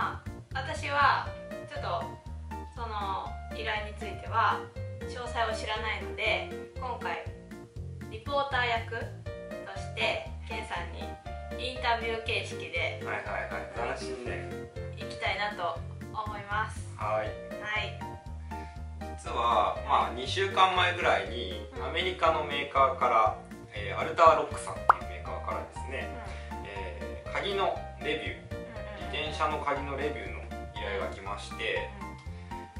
まあ私はちょっとその依頼については詳細を知らないので今回リポーター役としてケンさんにインタビュー形式ではいはいはい斬新でいきたいなと思います。はい。はい。実はまあ2週間前ぐらいにアメリカのメーカーから、えーアルターロックさんっていうメーカーからですね、えー鍵のレビュー自転車の鍵のレビューの依頼が来まして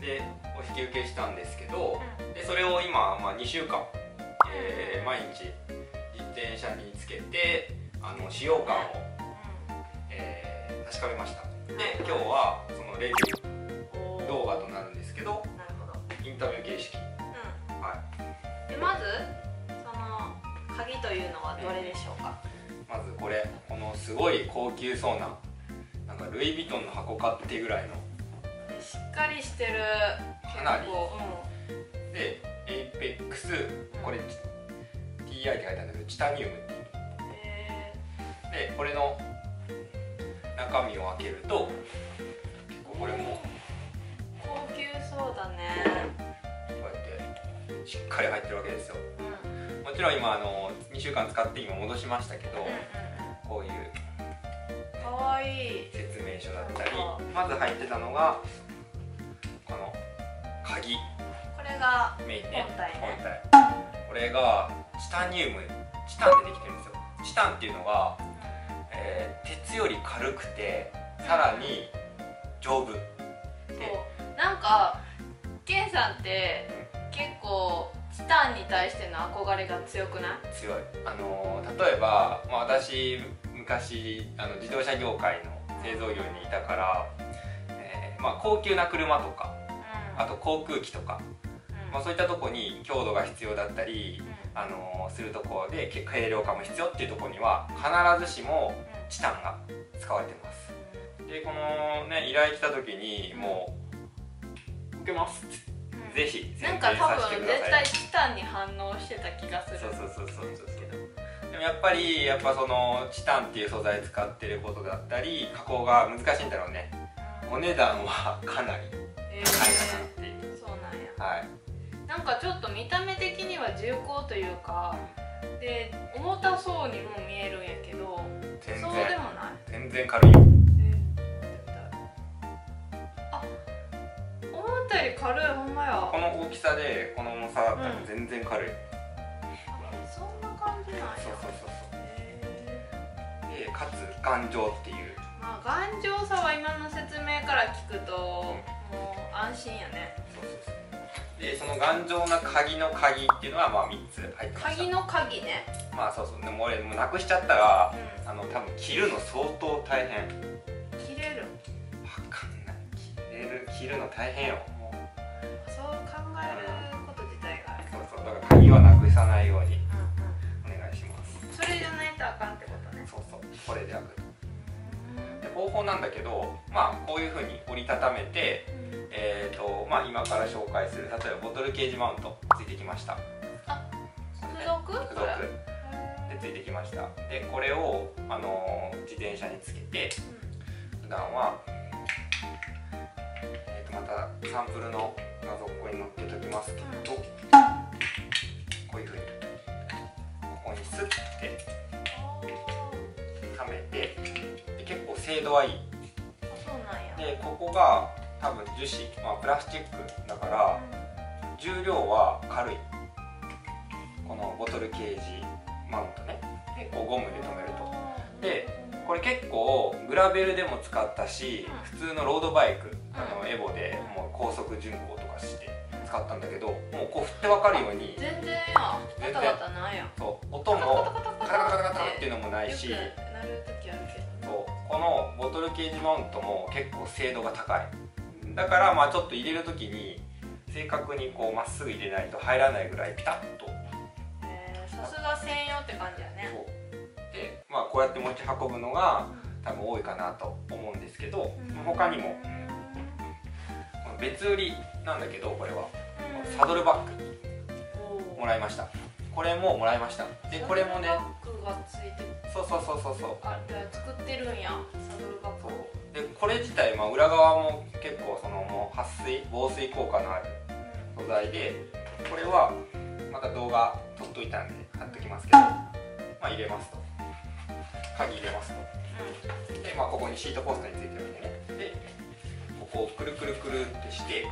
でお引き受けしたんですけどでそれを今、まあ、2週間、えー毎日自転車につけてあの使用感を、えー確かめました。で今日はそのレビュー動画となるんですけどなるほど。インタビュー形式。うん。はでまずその鍵というのはどれでしょうか、まずこれこのすごい高級そうなかルイ・ヴィトンの箱買ってぐらいの。しっかりしてる。かなり。うん。でエイペックスこれ TI って書いてあるんだけどチタニウムっていうへでこれの中身を開けると結構これも。ー高級そうだね。こうやってしっかり入ってるわけですよ。うん。うんもちろん今あの2週間使って今戻しましたけどうんこういう。かわいい。説明書だったりまず入ってたのがこの鍵。これがメインね。本体これがチタニウム。チタンでできてるんですよ。チタンっていうのが、えー鉄より軽くてさらに丈夫。そう。なんかケンさんって結構チタンに対しての憧れが強くない？強い。あのー例えば、まあ、私昔あの自動車業界の製造業にいたから、えーまあ、高級な車とかうん。あと航空機とか、うん。まあ、そういったとこに強度が必要だったり、あのーするところでけ軽量化も必要っていうところには必ずしもチタンが使われてます。でこのね依頼来た時にもう受けます。ぜひ宣なんか多伝させて分ください。絶対チタンに反応してた気がする。そうそうそうそうそう。でもやっぱりやっぱそのチタンっていう素材使ってることだったり加工が難しいんだろうね。お値段はかなりえ高いかなっていう、そうなんや。はい。なんかちょっと見た目的には重厚というかで重たそうにも見えるんやけど全そうで然もない。全然軽いよ。あ思ったより軽い。ほんまや。この大きさでこの重さだったらうん全然軽い、そんそうそうそうそう。へでかつ頑丈っていう。ーまあ頑丈さは今の説明から聞くともう安心やね。そうそうそう。でその頑丈な鍵の鍵っていうのはまあ3つ入ってました。鍵の鍵ね。まあそうそう。でも俺もうなくしちゃったらうあの多分切るの相当大変。ん切れる。わかんない。切れる切るの大変よそう考えること自体がある。そうそう。だから鍵はなくさないようにこれで開くで方法なんだけどまあこういうふうに折りたためてえーとまあ今から紹介する例えばボトルケージマウントついてきました。付属？付属。でついてきました。でこれを、あのー自転車につけて普段は、えー、とまたサンプルの画像ここに載っけときますけど、こういうふうにここにスッて。はめてで結構精度はいい。でここが多分樹脂、まあ、プラスチックだから重量は軽い。このボトルケージマウントね。結構。ゴムで留めると。でこれ結構グラベルでも使ったしうん。普通のロードバイクあのうんエボでもう高速巡航とかして使ったんだけどもうこう振って分かるように。全然や。ガタガタなんやそう。音もカタカタカタカタって。いうのもないしなる時あるけどそうこのボトルケージマウントも結構精度が高い。だからまあちょっと入れる時に正確にこうまっすぐ入れないと入らないぐらいピタッと。えーさすが専用って感じやね。そう。でまあこうやって持ち運ぶのが多分多いかなと思うんですけどうん。他にも。別売りなんだけどこれは。うん。サドルバッグ。もらいました。これももらいました。でこれもねがついてそうそうそうそうそう。あじゃあ作ってるんやサドルバッグをでこれ自体、まあ、裏側も結構そのもう撥水防水効果のある素材でこれはまた動画撮っといたんで貼っときますけど、まあ、入れますと。鍵入れますと。で、まあ、ここにシートポストについてるんでね。でここをくるくるくるってして、え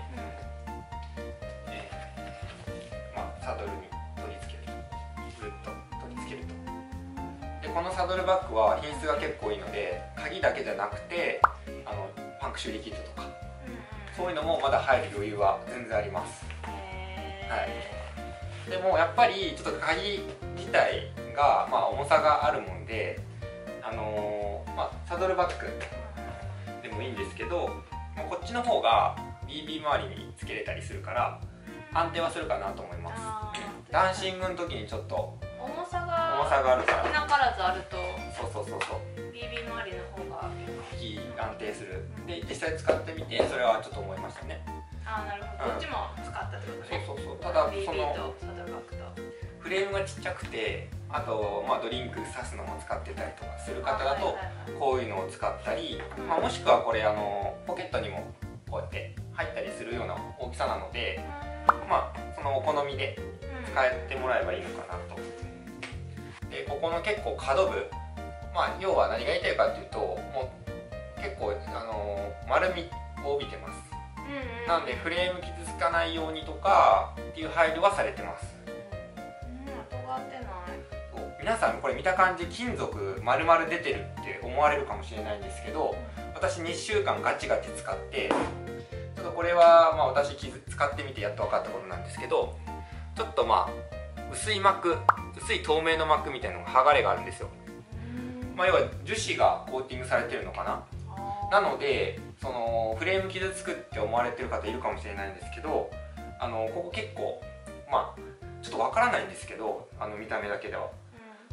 このサドルバッグは品質が結構いいので鍵だけじゃなくてあのパンク修理キットとか。そういうのもまだ入る余裕は全然あります。へでもやっぱりちょっと鍵自体が、まあ、重さがあるもんで、あのーまあ、サドルバッグでもいいんですけど、まあこっちの方が BB 周りにつけれたりするから安定はするかなと思います。ダンシングの時にちょっと重さがあるから。少なからずあると。そうそうそうそう。BB 周りの方が。いい安定する。で実際使ってみてそれはちょっと思いましたね。ああなるほど、うん。どっちも使ったってことね。そうそうそう。ただ BB そとのサドルバッグと。フレームがちっちゃくてあと、まあ、ドリンク刺すのも使ってたりとかする方だとこういうのを使ったり、うんまあ、もしくはこれあのポケットにもこうやって入ったりするような大きさなのでまあそのお好みでうん。使ってもらえばいいのかなとでここの結構角部まあ要は何が言いたいかっていうともう結構あの丸みを帯びてます。うんうん。なんでフレーム傷つかないようにとかっていう配慮はされてます。うん尖ってない。皆さんこれ見た感じ金属丸々出てるって思われるかもしれないんですけど私2週間ガチガチ使ってちょっとこれはまあ私傷使ってみてやっと分かったことなんですけどちょっとまあ薄い膜薄い透明の膜みたいなのが剥がれがあるんですよ、うんまあ、要は樹脂がコーティングされてるのかな。なのでそのフレーム傷つくって思われてる方いるかもしれないんですけどあのここ結構まあちょっとわからないんですけどあの見た目だけでは。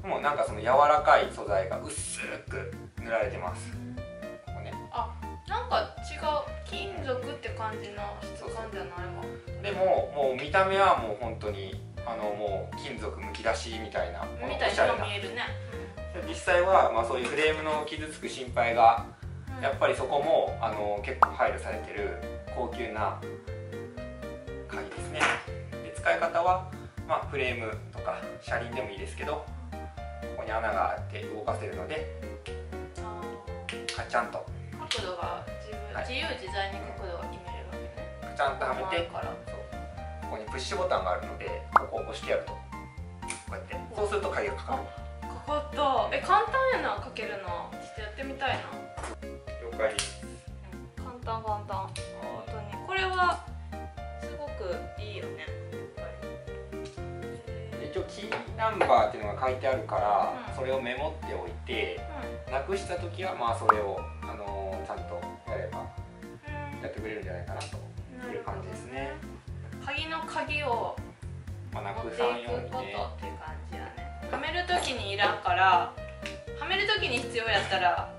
もうなんかその柔らかい素材が薄く塗られてます。うんここね。なんか違う金属って感じの質感じゃないわ。でももう見た目はもう本当にあのもう金属むき出しみたいなものおね。実際は、まあ、そういうフレームの傷つく心配がうん。やっぱりそこもあの結構配慮されてる高級な鍵ですね。で使い方は、まあ、フレームとか車輪でもいいですけどここに穴があって動かせるのであカチャンと。ー。角度が自分、はい。自由自在に角度が決めれるわけね。カチャンとはめてそうここにプッシュボタンがあるのでここを押してやると。こうやって。そうすると鍵がかかる。かかった。え簡単やなかけるの。ちょっとやってみたいな。了解です。簡単簡単。本当に。これはすごくいいよね。で一応キーナンバーっていうのが書いてあるから、うん。それをメモっておいてうなくした時はまあそれを、あのーちゃんとやればん。やってくれるんじゃないかなという感じですね、鍵を持っていくことねっていう感じやね。はめる時にいらんからはめる時に必要やったら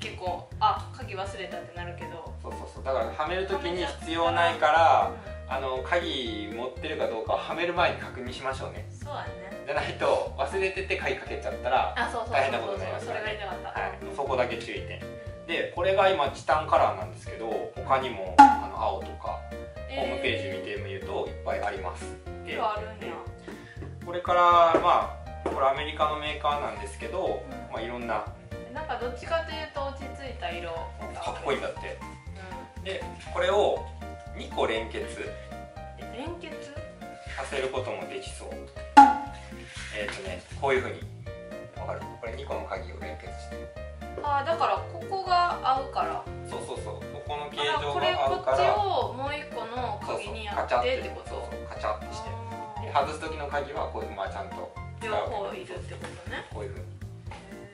結構あ鍵忘れたってなるけど。そうそうそう。だからはめる時に必要ないからあの鍵持ってるかどうかははめる前に確認しましょうね。そうやね。じゃないと忘れてて鍵かけちゃったら、大変なことになりますそれが言いたかった、はい、そこだけ注意点。でこれが今チタンカラーなんですけど他にもあの青とかホームページ見てみるとぱいあります。で色あるんや。これからまあこれアメリカのメーカーなんですけど、うん。まあ、いろんななんかどっちかというと落ち着いた色かっこいいんだって。うでこれを2個連結連結？させることもできそう。えっ、とねこういうふうに。わかる？これ2個の鍵を連結して。あーだからここが合うから。そうそうそう形だから状これこっちをもう一個の鍵にやってってこと？カチャってして。外す時の鍵はこういうまあちゃんと両方いるってことねこういうふうに。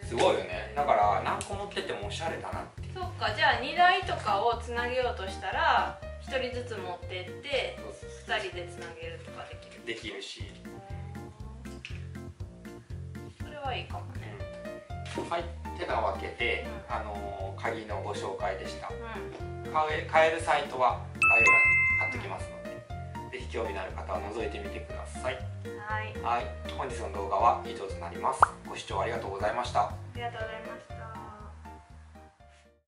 すごいよね。だから何個持っててもおしゃれだなってそっかじゃあ荷台とかをつなげようとしたら1人ずつ持ってって2人でつなげるとかできる。できるし、それはいいかもね。はいてなわけで、うあのー鍵のご紹介でした。うん。買え買えるサイトは概要欄に貼っておきますので、ぜひ興味のある方は覗いてみてください。はい。はい。本日の動画は以上となります。ご視聴ありがとうございました。ありがとうございました